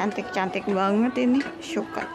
cantik-cantik banget ini suka.